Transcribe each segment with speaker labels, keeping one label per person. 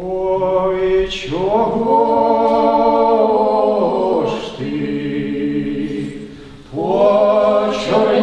Speaker 1: Ой, чого ж ти почорнів?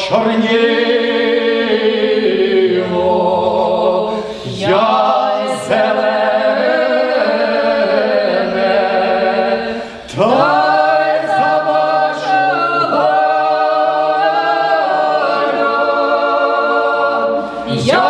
Speaker 1: почорніло, я зелене, та й забачила. Я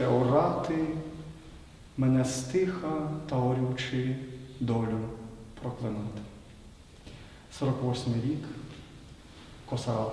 Speaker 1: можете орати, мене стиха та орючи долю проклинати. 48 рік Косарал.